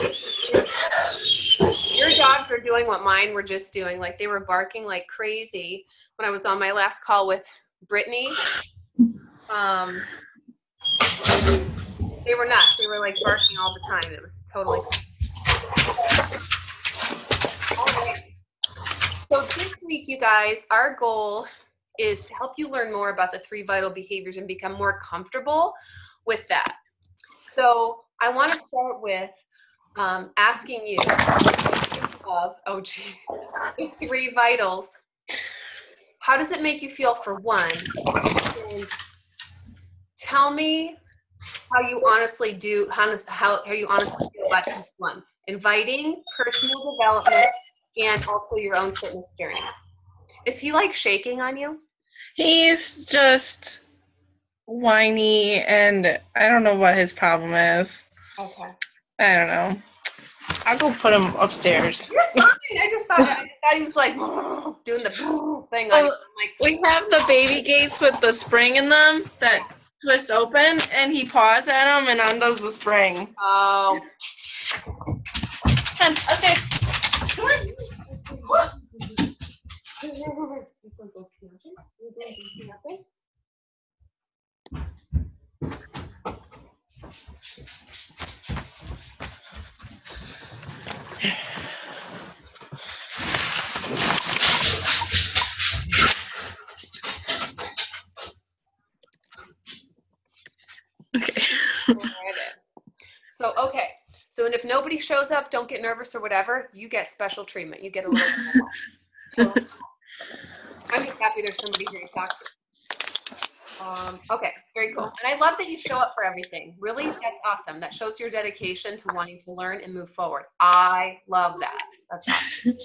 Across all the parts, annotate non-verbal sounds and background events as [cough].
Your dogs are doing what mine were just doing. Like they were barking like crazy when I was on my last call with Brittany. Um, they were nuts. They were like barking all the time. It was totally. So this week, you guys, our goal is to help you learn more about the three vital behaviors and become more comfortable with that. So I want to start with um, asking you of oh geez, [laughs] three vitals. How does it make you feel for one? And tell me how you honestly do how, how, how you honestly feel about each one. Inviting, personal development, and also your own fitness journey. Is he like shaking on you? He's just whiny and I don't know what his problem is. Okay. I don't know. I'll go put him upstairs. You're fine. I just thought I thought he was like doing the thing on you. Like We have the baby gates with the spring in them that twist open and he paws at them and undoes the spring. oh. Okay. So okay. So and if nobody shows up, don't get nervous or whatever. You get special treatment. You get a little. totally. I'm just happy there's somebody here to talk to. Um, okay, very cool. And I love that you show up for everything. Really, that's awesome. That shows your dedication to wanting to learn and move forward. I love that. That's awesome.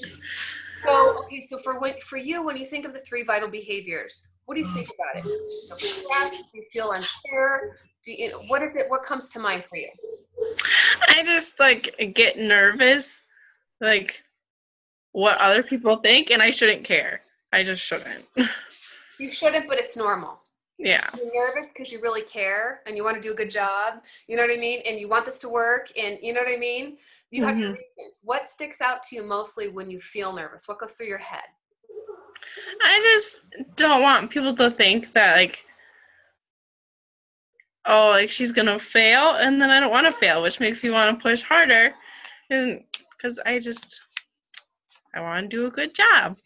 So, okay, so for when, for you, when you think of the three vital behaviors, what do you think about it? You feel stressed? Do you feel unsure? Do you, what is it? What comes to mind for you? I just like get nervous, like what other people think, and I shouldn't care. I just shouldn't. You shouldn't, but it's normal. yeah. You're nervous because you really care and you want to do a good job. You know what I mean? And you want this to work, and you know what I mean? You have mm-hmm. your reasons. What sticks out to you mostly when you feel nervous? What goes through your head? I just don't want people to think that like oh like she's gonna fail and then I don't want to fail, which makes me want to push harder and because I just I want to do a good job.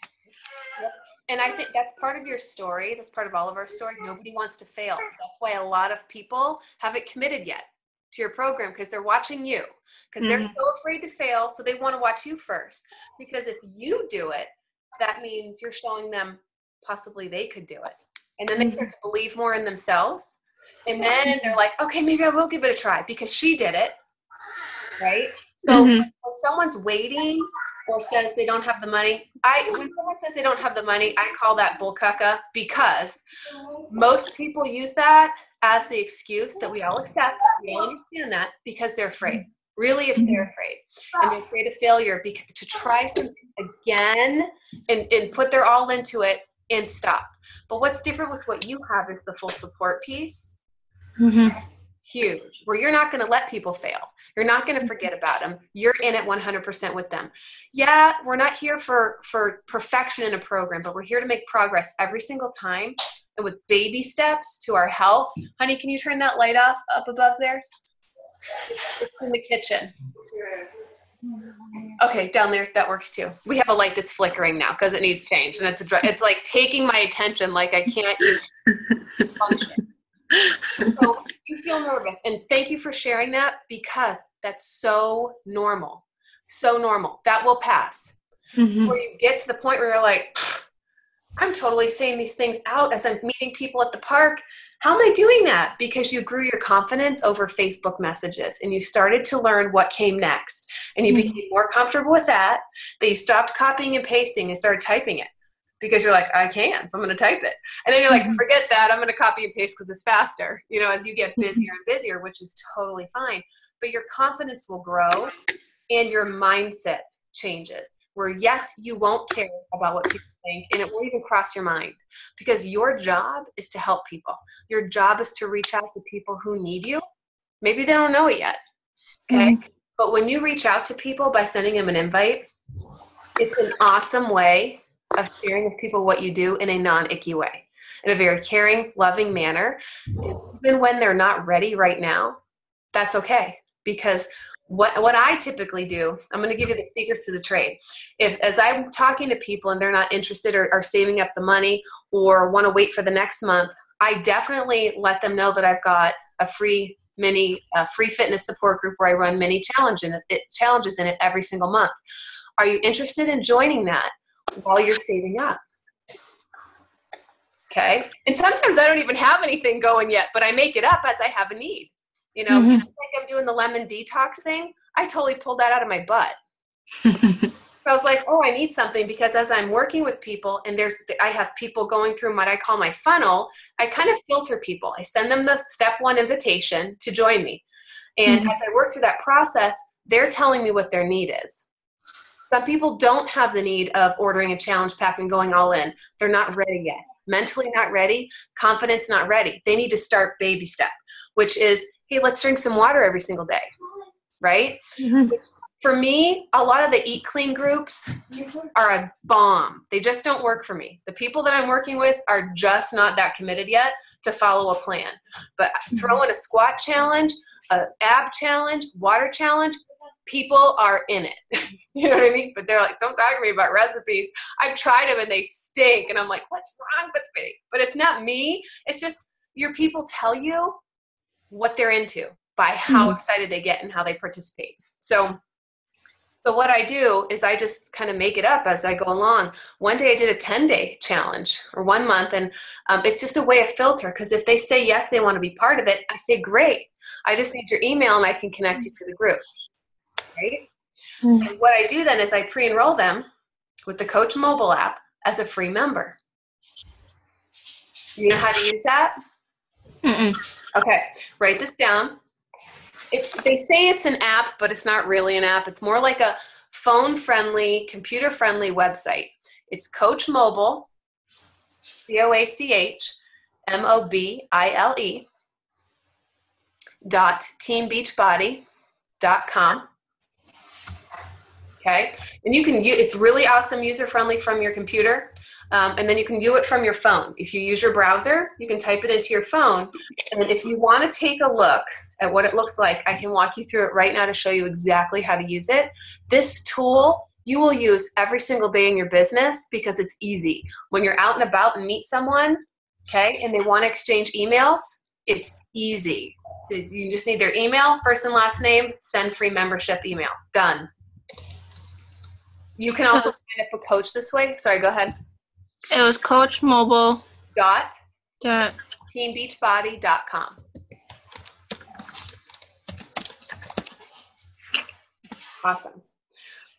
And I think that's part of your story. That's part of all of our story. Nobody wants to fail. That's why a lot of people haven't committed yet to your program because they're watching you because they're Mhm. so afraid to fail. So they want to watch you first. Because if you do it, that means you're showing them possibly they could do it. And then they start to believe more in themselves. And then they're like, okay, maybe I will give it a try because she did it. Right? So Mhm. when someone's waiting or says they don't have the money, I when someone says they don't have the money, I call that bullcucka because most people use that as the excuse that we all accept. We all understand that because they're afraid. Really, if they're afraid and they're afraid of failure, because to try something again and, and put their all into it and stop. But what's different with what you have is the full support piece Mm-hmm. huge where you're not going to let people fail. You're not going to forget about them. You're in it 100% with them. Yeah we're not here for for perfection in a program but we're here to make progress every single time and with baby steps to our health. Honey can you turn that light off up above there? It's in the kitchen. Okay down there that works too. We have a light that's flickering now because it needs change and it's a, dr- it's like taking my attention like i can't [laughs] function [laughs] so you feel nervous and thank you for sharing that because that's so normal so normal. That will pass. Mhm. where you get to the point where you're like i'm totally saying these things out as i'm meeting people at the park. How am i doing that? Because you grew your confidence over facebook messages and you started to learn what came next and you Mhm. became more comfortable with that that you stopped copying and pasting and started typing it because you're like i can so i'm going to type it. And then you're like Mhm. forget that i'm going to copy and paste because it's faster you know as you get busier and busier which is totally fine. But your confidence will grow and your mindset changes where yes you won't care about what people think and it won't even cross your mind because your job is to help people. Your job is to reach out to people who need you. Maybe they don't know it yet okay? But when you reach out to people by sending them an invite, it's an awesome way of sharing with people what you do in a non icky way, in a very caring, loving manner. Even when they're not ready right now, that's okay because what what I typically do, I'm going to give you the secrets to the trade. If as I'm talking to people and they're not interested or are saving up the money or want to wait for the next month, I definitely let them know that I've got a free mini uh, free fitness support group where I run it, challenges in it every single month. Are you interested in joining that while you're saving up? Okay. And sometimes I don't even have anything going yet, but I make it up as I have a need. You know, mm-hmm. like I'm doing the lemon detox thing. I totally pulled that out of my butt. [laughs] so I was like, oh, I need something because as I'm working with people and there's, I have people going through what I call my funnel, I kind of filter people. I send them the step one invitation to join me. And mm-hmm. as I work through that process, they're telling me what their need is. Some people don't have the need of ordering a challenge pack and going all in. They're not ready yet. Mentally not ready, confidence not ready. They need to start baby step, which is hey, let's drink some water every single day, right? Mm-hmm. For me, a lot of the eat clean groups are a bomb. They just don't work for me. The people that I'm working with are just not that committed yet to follow a plan. But mm-hmm. throw in a squat challenge, a ab challenge, water challenge, people are in it. [laughs] you know what I mean? But they're like, don't talk to me about recipes. I've tried them and they stink. And I'm like, what's wrong with me? But it's not me. It's just your people tell you what they're into by how mm-hmm. excited they get and how they participate. So so what I do is I just kind of make it up as I go along. One day I did a 10 day challenge or one month, and um, it's just a way of filter because if they say yes, they want to be part of it, I say great. I just need your email and I can connect you to the group. Right? Mm-hmm. And what I do then is I pre enroll them with the Coach mobile app as a free member. You know how to use that? Mm-mm. Okay, write this down. It's, they say it's an app, but it's not really an app. It's more like a phone friendly, computer friendly website. It's Coach Mobile, C O A C H M O B I L E dot teambeachbody.com. Okay, and you can it's really awesome, user friendly from your computer. Um, and then you can do it from your phone. If you use your browser, you can type it into your phone. And if you want to take a look at what it looks like, I can walk you through it right now to show you exactly how to use it. This tool you will use every single day in your business because it's easy. When you're out and about and meet someone, okay, and they want to exchange emails, it's easy. So you just need their email, first and last name, send free membership email. Done. You can also sign up a coach this way. Sorry, go ahead. It was Coach Mobile. Dot. Dot. TeamBeachBody.com. Awesome.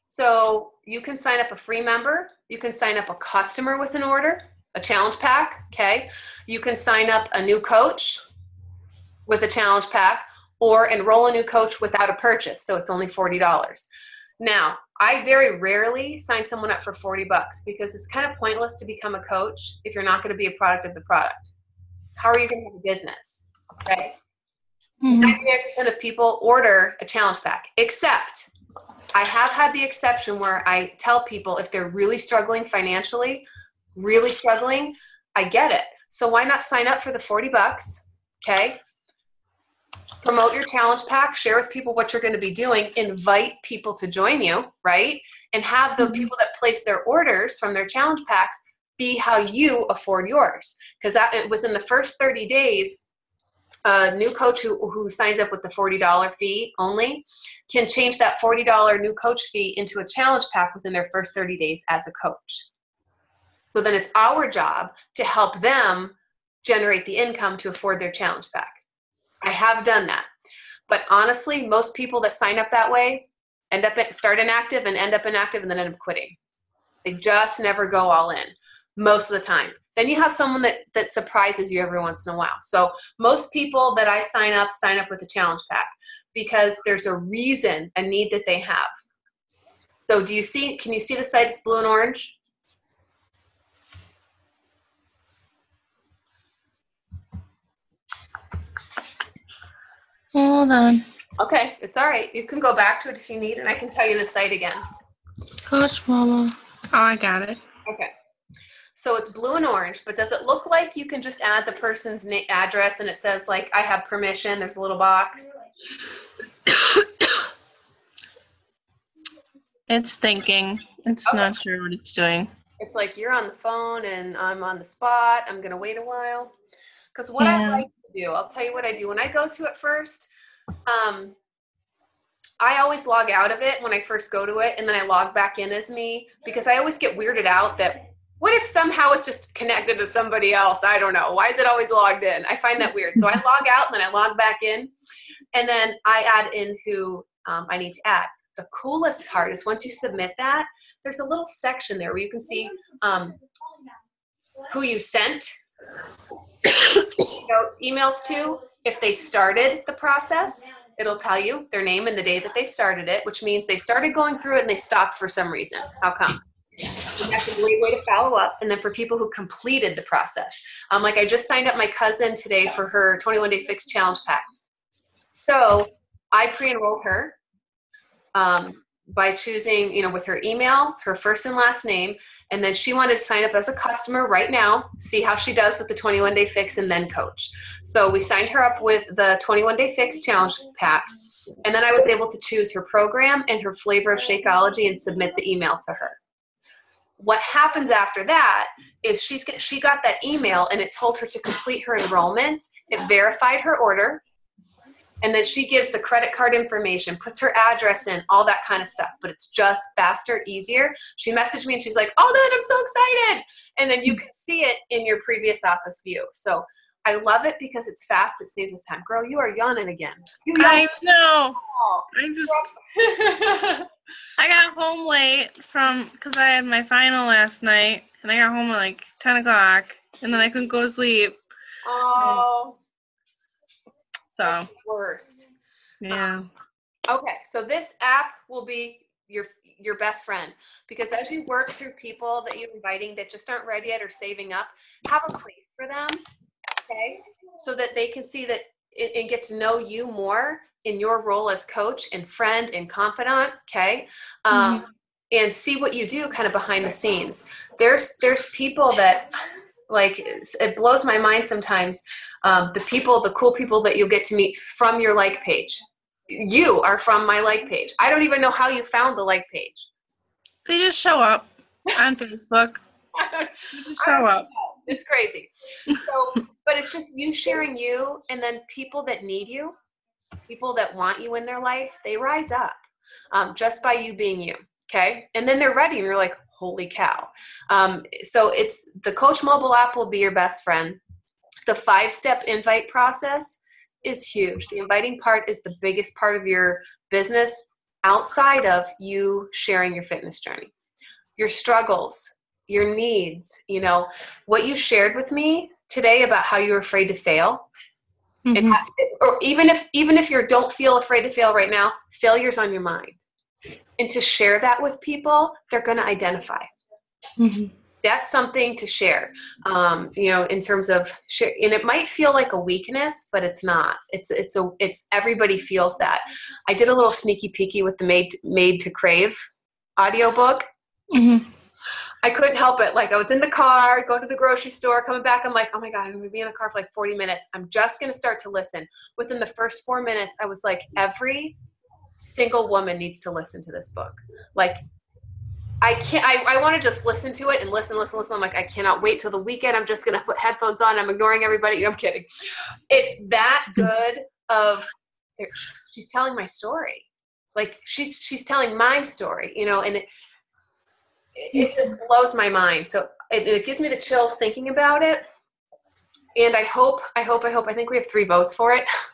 So you can sign up a free member. You can sign up a customer with an order, a challenge pack. Okay. You can sign up a new coach with a challenge pack or enroll a new coach without a purchase. So it's only $40. Now, I very rarely sign someone up for 40 bucks because it's kind of pointless to become a coach if you're not going to be a product of the product. How are you going to have a business? Right? Mm-hmm. 99% of people order a challenge pack, except I have had the exception where I tell people if they're really struggling financially, really struggling, I get it. So why not sign up for the 40 bucks? Okay promote your challenge pack, share with people what you're going to be doing, invite people to join you, right? And have the mm-hmm. people that place their orders from their challenge packs be how you afford yours. Because within the first 30 days, a new coach who, who signs up with the $40 fee only can change that $40 new coach fee into a challenge pack within their first 30 days as a coach. So then it's our job to help them generate the income to afford their challenge pack. I have done that. But honestly, most people that sign up that way end up start inactive and end up inactive and then end up quitting. They just never go all in most of the time. Then you have someone that that surprises you every once in a while. So most people that I sign up sign up with a challenge pack because there's a reason, a need that they have. So do you see can you see the site it's blue and orange? Hold on. Okay, it's all right. You can go back to it if you need, and I can tell you the site again. Coach Mama. Oh, I got it. Okay. So it's blue and orange, but does it look like you can just add the person's na- address and it says like I have permission? There's a little box. [coughs] It's thinking. It's Okay. not sure what it's doing. It's like you're on the phone and I'm on the spot. I'm gonna wait a while. Because what I like to do, I'll tell you what I do. When I go to it first, um, I always log out of it when I first go to it, and then I log back in as me because I always get weirded out that what if somehow it's just connected to somebody else? I don't know. Why is it always logged in? I find that weird. So I [laughs] log out and then I log back in, and then I add in who um, I need to add. The coolest part is once you submit that, there's a little section there where you can see um, who you sent you emails to. If they started the process, it'll tell you their name and the day that they started it, which means they started going through it and they stopped for some reason. How come? That's a great way to follow up. And then for people who completed the process, um, like I just signed up my cousin today for her 21 day Fix challenge pack. So I pre-enrolled her um, by choosing, you know, with her email, her first and last name, and then she wanted to sign up as a customer right now, see how she does with the 21 day fix, and then coach. So we signed her up with the 21 day fix challenge pack. And then I was able to choose her program and her flavor of Shakeology and submit the email to her. What happens after that is she's she got that email and it told her to complete her enrollment. It verified her order, and then she gives the credit card information, puts her address in, all that kind of stuff. But it's just faster, easier. She messaged me and she's like, "All done! I'm so excited!" And then you hmm. can see it in your previous office view. So I love it because it's fast. It saves us time. Girl, you are yawning again. You I know. I just [laughs] I got home late from because I had my final last night, and I got home at like ten o'clock, and then I couldn't go to sleep. oh, So worst. yeah, Okay, so this app will be your your best friend because as you work through people that you're inviting that just aren't ready yet or saving up, have a place for them, okay, so that they can see that and get to know you more in your role as coach and friend and confidant, okay, um, and see what you do kind of behind the scenes. There's there's people that like it blows my mind sometimes um, the people the cool people that you'll get to meet from your like page you are from my like page. I don't even know how you found the like page. they just show up [laughs] on Facebook. They just show up. It's crazy. So, but it's just you sharing you, and then people that need you, people that want you in their life, they rise up um, just by you being you. Okay, and then they're ready, and you're like, holy cow. Um, so it's the Coach Mobile app will be your best friend. The five step invite process is huge. The inviting part is the biggest part of your business outside of you sharing your fitness journey. Your struggles, your needs, you know, what you shared with me today about how you're afraid to fail. Mhm. ha- or even if even if you don't feel afraid to fail right now, failure's on your mind. And to share that with people, they're going to identify. Mhm. that's something to share um, you know in terms of share and it might feel like a weakness but it's not. It's it's a it's everybody feels that. I did a little sneaky peeky with the made made to crave audiobook. Mhm. i couldn't help it. Like i was in the car going to the grocery store coming back i'm like oh my god i'm gonna be in the car for like 40 minutes. I'm just gonna start to listen. Within the first four minutes i was like every single woman needs to listen to this book like I can't. I, I want to just listen to it and listen, listen, listen. I'm like, I cannot wait till the weekend. I'm just gonna put headphones on. I'm ignoring everybody. No, I'm kidding. It's that good. Of she's telling my story. Like she's she's telling my story. You know, and it it just blows my mind. So it, it gives me the chills thinking about it. And I hope, I hope, I hope. I think we have three votes for it. [laughs]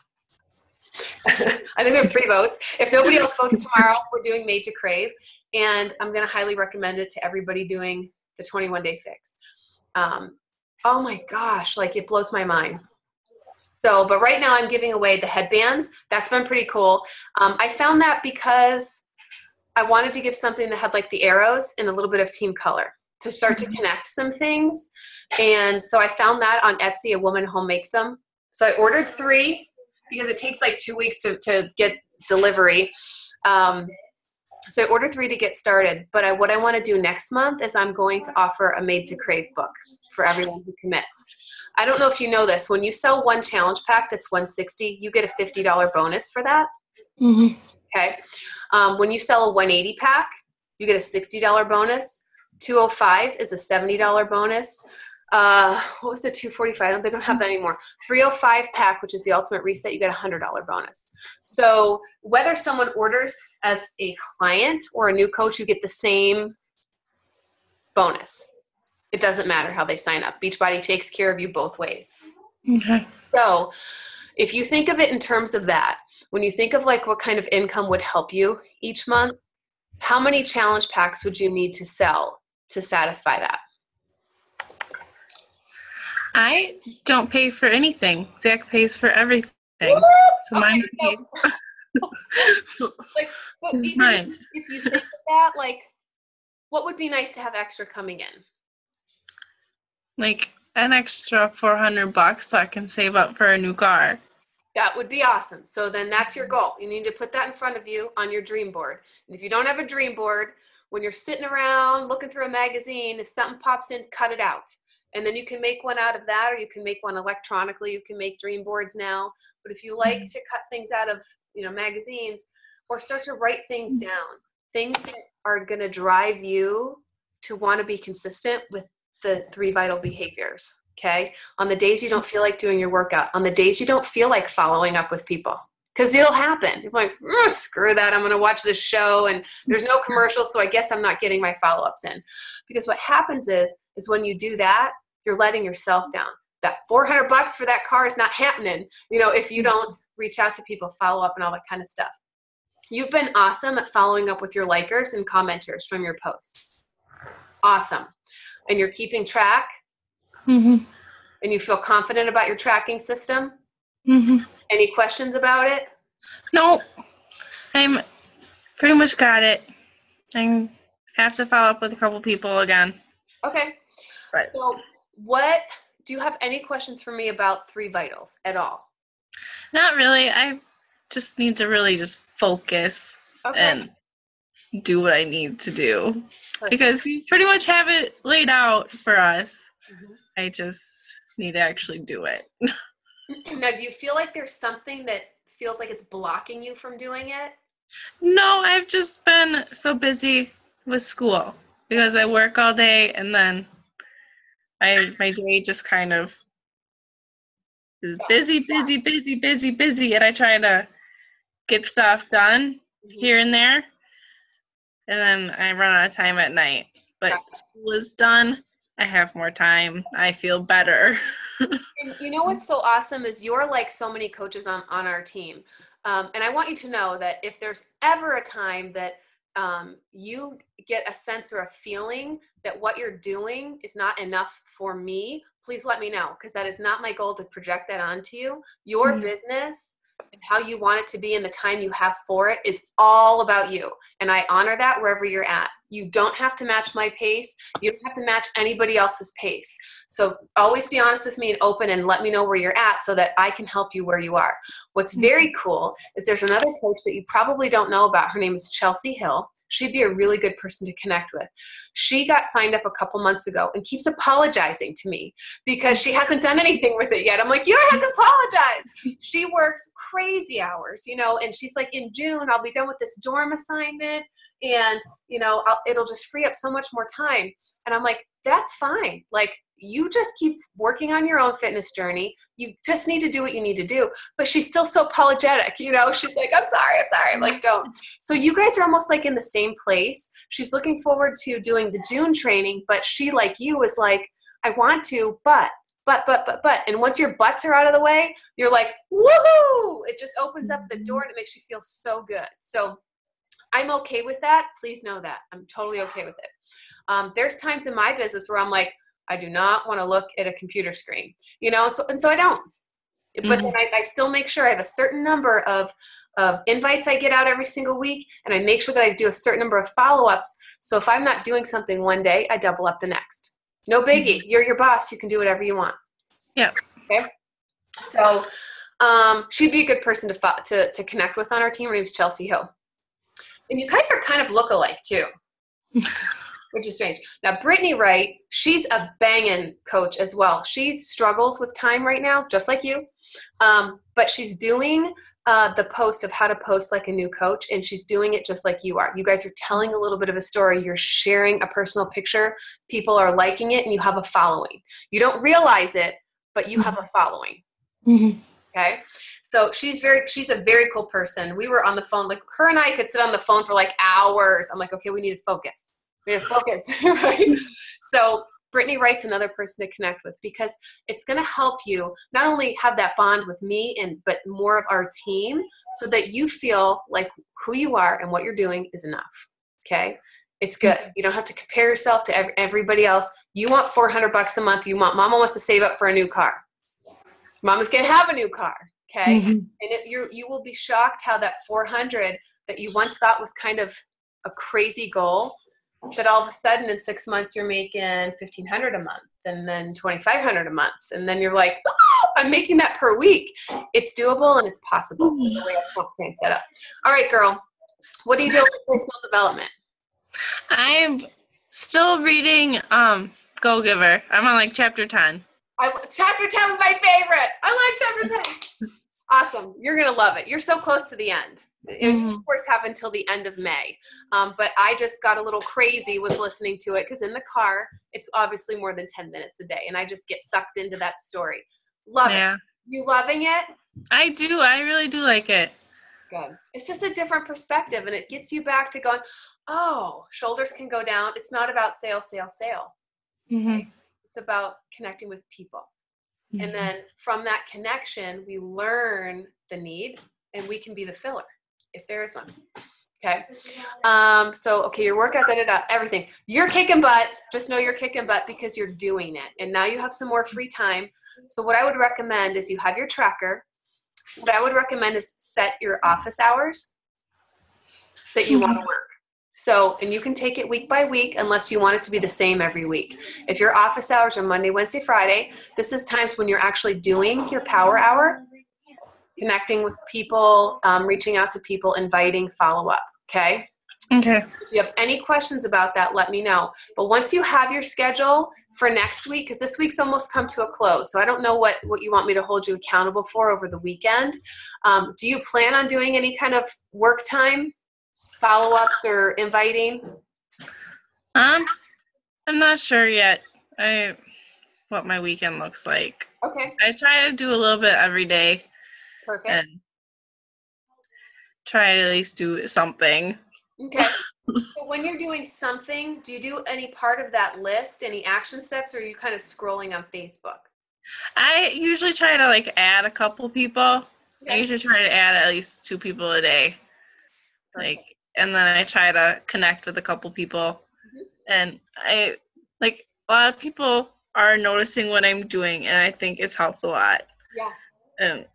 [laughs] I think we have three votes. If nobody else votes tomorrow, we're doing Made to Crave and I'm going to highly recommend it to everybody doing the 21 day fix. Um, oh my gosh, like it blows my mind. So, but right now I'm giving away the headbands. That's been pretty cool. Um, I found that because I wanted to give something that had like the arrows and a little bit of team color to start to connect some things. And so I found that on Etsy. A woman home makes them. So I ordered three because it takes like two weeks to, to get delivery. Um, so I ordered three to get started. But I, what I want to do next month is I'm going to offer a Made to Crave book for everyone who commits. I don't know if you know this. When you sell one challenge pack that's 160, you get a $50 bonus for that. Mm-hmm. Okay. Um, when you sell a 180 pack, you get a $60 bonus. 205 is a $70 bonus. Uh, what was the 245? They don't have that anymore. 305 pack, which is the ultimate reset, you get a $100 bonus. So whether someone orders as a client or a new coach, you get the same bonus. It doesn't matter how they sign up. Beachbody takes care of you both ways. Okay. So if you think of it in terms of that, when you think of like what kind of income would help you each month, how many challenge packs would you need to sell to satisfy that? I don't pay for anything. Zach pays for everything. So mine Okay, so- like, even mine. if you think of that, like, what would be nice to have extra coming in? Like an extra 400 bucks so I can save up for a new car. That would be awesome. So then that's your goal. You need to put that in front of you on your dream board. And if you don't have a dream board, when you're sitting around looking through a magazine, if something pops in, cut it out. And then you can make one out of that, or you can make one electronically. You can make dream boards now. But if you like mm-hmm. to cut things out of you know magazines, or start to write things mm-hmm. down, things that are going to drive you to want to be consistent with the three vital behaviors. Okay. On the days you don't feel like doing your workout, on the days you don't feel like following up with people, because it'll happen. You're like, "Ugh, screw that. I'm going to watch this show and there's no [laughs] commercials. So I guess I'm not getting my follow ups in. Because what happens is, is when you do that, you're letting yourself down. That 400 bucks for that car is not happening, you know, if you don't reach out to people, follow up, and all that kind of stuff. You've been awesome at following up with your likers and commenters from your posts. Awesome. And you're keeping track Mm-hmm. and you feel confident about your tracking system. Mm-hmm. Any questions about it? No, I'm pretty much got it. I have to follow up with a couple people again. Okay. Right. So, what do you have any questions for me about three vitals at all? Not really. I just need to really just focus Okay. and do what I need to do Perfect. because you pretty much have it laid out for us. Mhm. I just need to actually do it. [laughs] [clears throat] Now, do you feel like there's something that feels like it's blocking you from doing it? No, I've just been so busy with school because I work all day and then I my day just kind of is busy, busy, busy, busy, busy, and I try to get stuff done here and there, and then I run out of time at night. But school is done. I have more time. I feel better. [laughs] And you know what's so awesome is you're like so many coaches on, on our team. Um, and I want you to know that if there's ever a time that um, you get a sense or a feeling that what you're doing is not enough for me, please let me know because that is not my goal to project that onto you. Your Mhm. business and how you want it to be and the time you have for it is all about you. And I honor that wherever you're at. You don't have to match my pace. You don't have to match anybody else's pace. So always be honest with me and open and let me know where you're at so that I can help you where you are. What's mm-hmm. very cool is there's another coach that you probably don't know about. Her name is Chelsea Hill. She'd be a really good person to connect with. She got signed up a couple months ago and keeps apologizing to me because she hasn't done anything with it yet. I'm like, you don't have to apologize. She works crazy hours, you know, and she's like, in June, I'll be done with this dorm assignment and, you know, I'll, it'll just free up so much more time. And I'm like, that's fine. Like, you just keep working on your own fitness journey. You just need to do what you need to do. But she's still so apologetic, you know? She's like, I'm sorry, I'm sorry. I'm like, mm-hmm. don't. So you guys are almost like in the same place. She's looking forward to doing the June training, but she, like you, is like, I want to, but, but, but, but, but. And once your butts are out of the way, you're like, woohoo! It just opens up the mm-hmm. door and it makes you feel so good. So I'm okay with that. Please know that. I'm totally okay with it. Um, there's times in my business where I'm like, I do not want to look at a computer screen, you know, so, and so I don't. But then I, I still make sure I have a certain number of of invites I get out every single week, and I make sure that I do a certain number of follow ups. So if I'm not doing something one day, I double up the next. No biggie. You're your boss. You can do whatever you want. Yeah. Okay. So Um, she'd be a good person to, fo- to to connect with on our team. Her name's Chelsea Hill, and you guys are kind of look-alike too, [laughs] which is strange. Now, Brittany Wright, she's a banging coach as well. She struggles with time right now, just like you, um, but she's doing uh, the post of how to post like a new coach, and she's doing it just like you are. You guys are telling a little bit of a story. You're sharing a personal picture. People are liking it, and you have a following. You don't realize it, but you have a following. Mm-hmm. Okay. So she's very, she's a very cool person. We were on the phone, like her and I could sit on the phone for like hours. I'm like, okay, we need to focus. We need to focus, [laughs] right? So Brittany Wright's another person to connect with because it's going to help you not only have that bond with me and but more of our team so that you feel like who you are and what you're doing is enough. Okay. It's good. Mm-hmm. You don't have to compare yourself to everybody else. You want 400 bucks a month. You want, mama wants to save up for a new car. Mama's going to have a new car. Okay. Mm-hmm. And it, you you will be shocked how that 400 that you once thought was kind of a crazy goal, that all of a sudden in six months you're making 1500 a month and then 2500 a month. And then you're like, oh, I'm making that per week. It's doable and it's possible with the way our set up. All right, girl. What do you do with personal development? I'm still reading um Go Giver. I'm on like chapter 10. I, chapter 10 is my favorite. I like chapter 10. [laughs] awesome. You're going to love it. You're so close to the end. Mhm. Of course, have until the end of May. Um, but I just got a little crazy with listening to it because in the car, it's obviously more than 10 minutes a day. And I just get sucked into that story. Love it. You loving it? I do. I really do like it. Good. It's just a different perspective and it gets you back to going, oh, shoulders can go down. It's not about sale, sale, sale. Mm-hmm. It's about connecting with people. And then from that connection, we learn the need and we can be the filler if there is one. Okay. Um, so, okay, your workout, da, da, da, everything. You're kicking butt. Just know you're kicking butt because you're doing it. And now you have some more free time. So, what I would recommend is you have your tracker. What I would recommend is set your office hours that you want to work. So, and you can take it week by week unless you want it to be the same every week. If your office hours are Monday, Wednesday, Friday, this is times when you're actually doing your power hour, connecting with people, um, reaching out to people, inviting follow up. Okay. Okay. If you have any questions about that, let me know. But once you have your schedule for next week, because this week's almost come to a close, so I don't know what, what you want me to hold you accountable for over the weekend. Um, do you plan on doing any kind of work time follow ups or inviting? Um, I'm not sure yet. I what my weekend looks like. Okay, I try to do a little bit every day perfect. and try to at least do something. Okay. [laughs] So when you're doing something, do you do any part of that list, any action steps, or are you kind of scrolling on Facebook? I usually try to like add a couple people. I usually try to add at least two people a day. Like and then I try to connect with a couple people. Mhm. And I like a lot of people are noticing what I'm doing and I think it's helped a lot. Yeah. And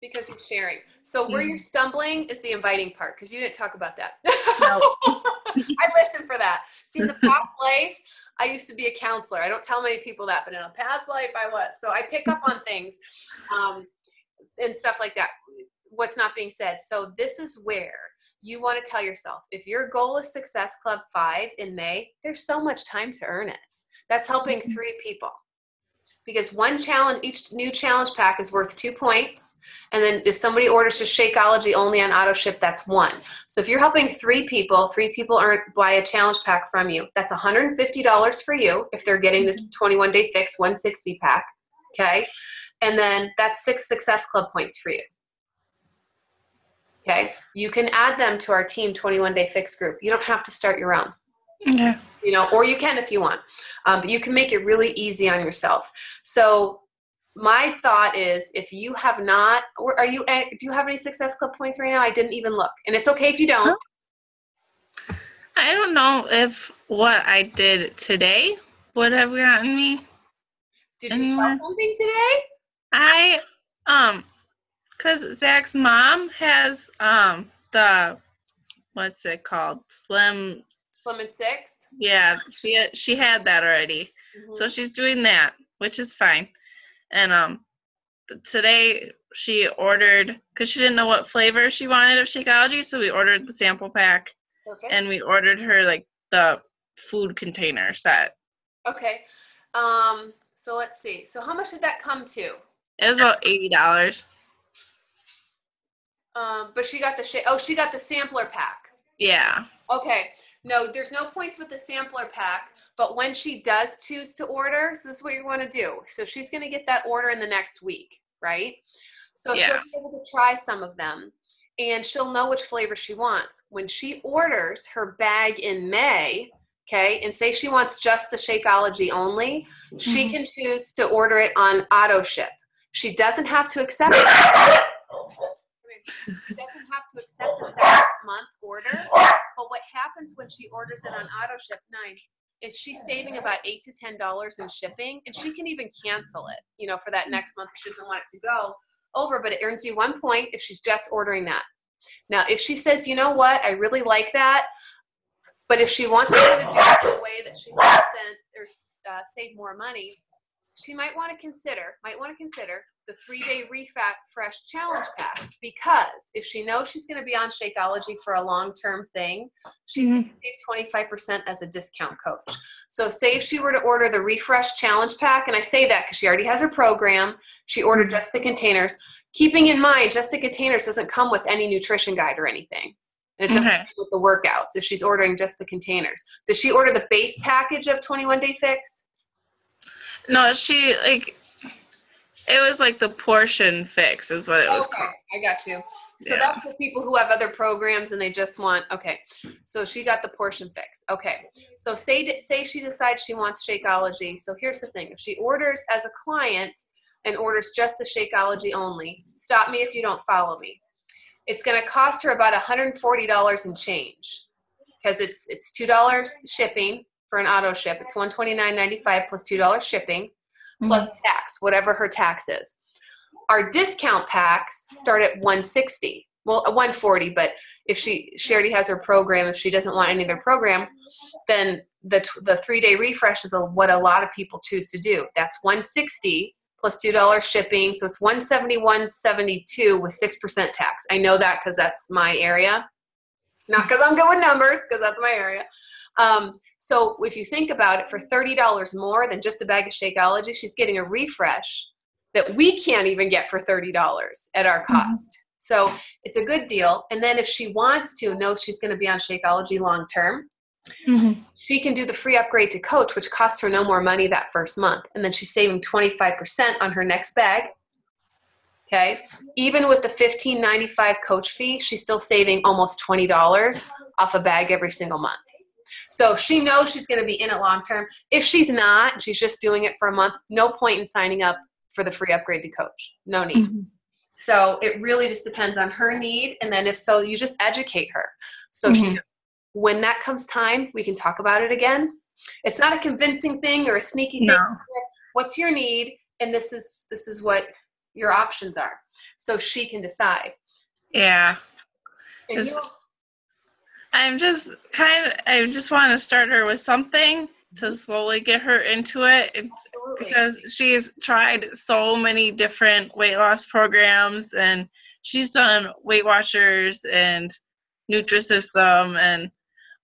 because you're sharing. So where you're stumbling is the inviting part because you didn't talk about that. [laughs] No. I listen for that. See, in the [laughs] past life, I used to be a counselor. I don't tell many people that, but in a past life, I was. So I pick up on things um, and stuff like that. What's not being said. So this is where you want to tell yourself if your goal is Success Club 5 in May, there's so much time to earn it. That's helping mm-hmm. three people. Because one challenge, each new challenge pack is worth two points. And then if somebody orders just Shakeology only on auto ship, that's one. So if you're helping three people, three people earn buy a challenge pack from you. That's $150 for you if they're getting the mm-hmm. 21 day fix 160 pack. Okay. And then that's six Success Club points for you. Okay. You can add them to our team 21 day fix group. You don't have to start your own okay. you know, or you can if you want, um, but you can make it really easy on yourself. So my thought is, if you have not, or are you? eh, Do you have any Success Club points right now? I didn't even look, and it's okay if you don't. I don't know if what I did today would have gotten me. Did you sell something today? I um cuz Zach's mom has um the what's it called? Slim Slim in six. Yeah, she had- she had that already. Mhm. So she's doing that, which is fine. And um today she ordered because she didn't know what flavor she wanted of Shakeology, so we ordered the sample pack Perfect. and we ordered her like the food container set. okay. Um, so let's see. So how much did that come to? It was about eighty dollars. Um, but she got the sh- oh, she got the sampler pack. Yeah. Okay. No, there's no points with the sampler pack. But when she does choose to order, so this is what you want to do. So she's going to get that order in the next week, right? So she'll be able to try some of them and she'll know which flavor she wants. When she orders her bag in May, okay, and say she wants just the Shakeology only, she Mhm. can choose to order it on auto ship. She doesn't have to accept it. [laughs] She doesn't have to accept a second month order. But what happens when she orders it on auto ship nine is she's saving about eight to ten dollars in shipping, and she can even cancel it, you know, for that next month if she doesn't want it to go over. But it earns you one point if she's just ordering that. Now, if she says, you know what, I really like that, but if she wants to do it a way that she can send or uh, save more money, she might want to consider might want to consider the three day refresh challenge pack because if she knows she's going to be on Shakeology for a long term thing, she's going to mm-hmm. save 25% as a discount coach. So, say if she were to order the refresh challenge pack, and I say that because she already has her program, she ordered mm-hmm. just the containers. Keeping in mind, just the containers doesn't come with any nutrition guide or anything. And it doesn't Okay. come with the workouts if she's ordering just the containers. Does she order the base package of 21 Day Fix? No, she like it was like the portion fix is what it was okay, called. I got you. So Yeah. that's for people who have other programs and they just want okay. So she got the portion fix. Okay. So say say she decides she wants Shakeology. So here's the thing: if she orders as a client and orders just the Shakeology only, stop me if you don't follow me. It's going to cost her about $140 in change because it's it's two dollars shipping for an auto ship. It's $129.95 plus two dollars shipping plus tax, whatever her tax is. Our discount packs start at 160. Well, uh, 140, but if she she already has her program, if she doesn't want any of their program, then the the three day refresh is a, what a lot of people choose to do. That's 160 plus two dollars shipping, so it's 171.72 with six percent tax. I know that because that's my area, not because I'm good with numbers, because that's my area. Um, so if you think about it, for thirty dollars more than just a bag of Shakeology, she's getting a refresh that we can't even get for thirty dollars at our cost. So it's a good deal. And then if she wants to, knows she's going to be on Shakeology long term, Mhm. she can do the free upgrade to coach, which costs her no more money that first month. And then she's saving 25% on her next bag. Okay. Even with the $15.95 coach fee, she's still saving almost $20 off a bag every single month. So she knows she's going to be in it long term. If she's not, she's just doing it for a month, no point in signing up for the free upgrade to coach. No need. Mhm. So it really just depends on her need. And then if so, you just educate her. So she, Mhm. when that comes time, we can talk about it again. It's not a convincing thing or a sneaky thing. What's your need? And this is this is what your options are. So she can decide. Yeah. And you- I'm just kind of I just want to start her with something to slowly get her into it absolutely. because she's tried so many different weight loss programs and she's done Weight Watchers and Nutrisystem and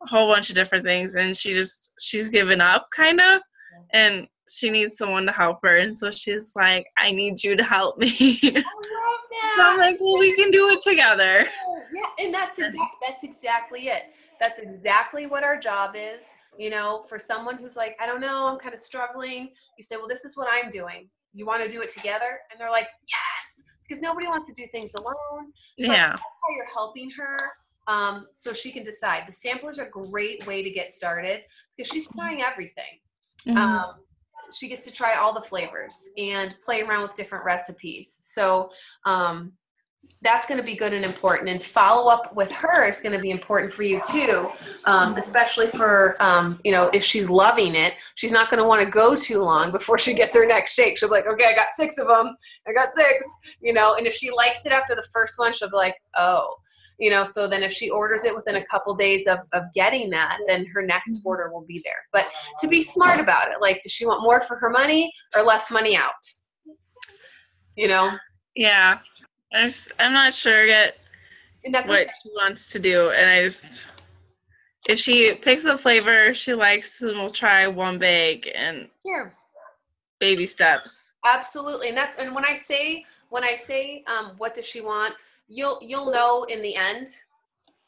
a whole bunch of different things and she just she's given up kind of and she needs someone to help her and so she's like I need you to help me. [laughs] I love so I'm like, well, we can do it together. Yeah, and that's exact, that's exactly it. That's exactly what our job is. You know, for someone who's like, I don't know, I'm kind of struggling. You say, well, this is what I'm doing. You want to do it together? And they're like, yes, because nobody wants to do things alone. So Yeah. that's how you're helping her um, so she can decide. The samplers are a great way to get started because she's trying everything. Mhm. Um, she gets to try all the flavors and play around with different recipes. So um, that's going to be good and important. And follow up with her is going to be important for you too, um, especially for um, you know if she's loving it. She's not going to want to go too long before she gets her next shake. She'll be like, okay, I got six of them. I got six. You know, and if she likes it after the first one, she'll be like, oh. You know, so then if she orders it within a couple days of, of getting that, then her next order will be there. But to be smart about it. Like, does she want more for her money or less money out? You know? Yeah. I'm, just, I'm not sure yet And that's what okay. she wants to do, and I just if she picks a flavor she likes, then we'll try one bag and baby steps. Absolutely, and that's and when I say when I say um, what does she want, you'll you'll know in the end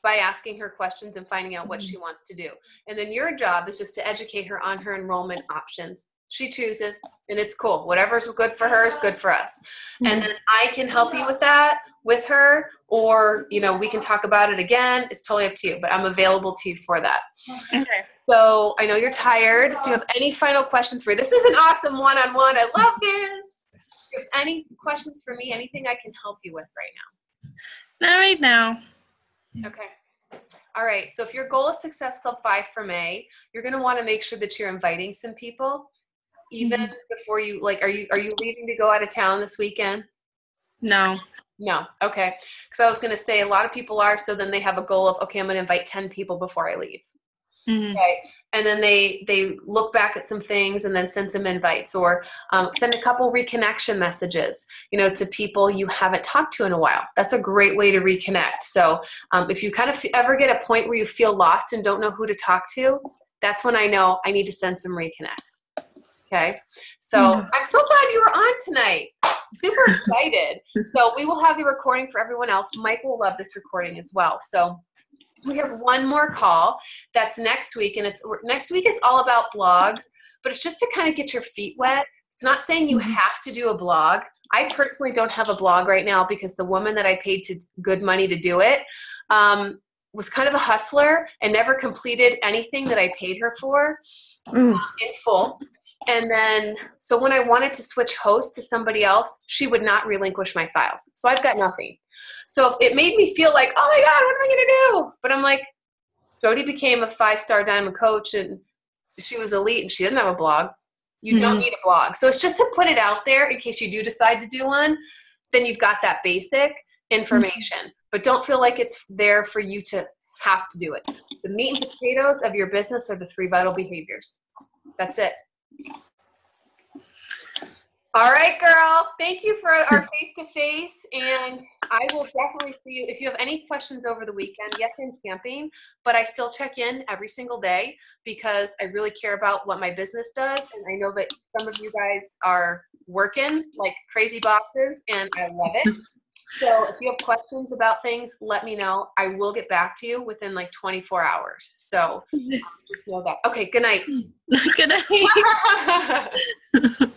by asking her questions and finding out what she wants to do. And then your job is just to educate her on her enrollment options. She chooses, and it's cool. Whatever's good for her is good for us. And hmm. then I can help you with that with her, or you know we can talk about it again. It's totally up to you, but I'm available to you for that. Okay. So I know you're tired. Do you have any final questions for me? This is an awesome one-on-one. I love this. Do you have any questions for me? Anything I can help you with right now Not right now. now? Okay. All right. So if your goal is Success Club 5 for May, you're going to want to make sure that you're inviting some people even before you like are you are you leaving to go out of town this weekend? No. No. Okay. Cuz I was going to say a lot of people are so then they have a goal of okay, I'm going to invite 10 people before I leave. Mhm. Right. And then they they look back at some things and then send some invites or um, send a couple reconnection messages, you know, to people you haven't talked to in a while. That's a great way to reconnect. So um, if you kind of ever get a point where you feel lost and don't know who to talk to, that's when I know I need to send some reconnects. Okay. So Mhm. I'm so glad you were on tonight. Super [laughs] excited. so we will have the recording for everyone else. Mike will love this recording as well. So we have one more call that's next week and it's next week is all about blogs but it's just to kind of get your feet wet it's not saying you Mhm. have to do a blog i personally don't have a blog right now because the woman that i paid to good money to do it um, was kind of a hustler and never completed anything that i paid her for Mm. in full and then so when i wanted to switch hosts to somebody else she would not relinquish my files. So i've got nothing. So it made me feel like oh my god what am i going to do? But i'm like jody became a five star diamond coach and she was elite and she doesn't have a blog. You don't Mhm. need a blog. So it's just to put it out there in case you do decide to do one then you've got that basic information. But don't feel like it's there for you to have to do it. The meat and potatoes of your business are the three vital behaviors. That's it all right, girl. Thank you for our face to face. And I will definitely see you. If you have any questions over the weekend, yes, I'm camping, but I still check in every single day because I really care about what my business does. And I know that some of you guys are working like crazy bosses, and I love it. So if you have questions about things, let me know. I will get back to you within like 24 hours. So [laughs] um, just know that. Okay, good night. [laughs] Good night. [laughs]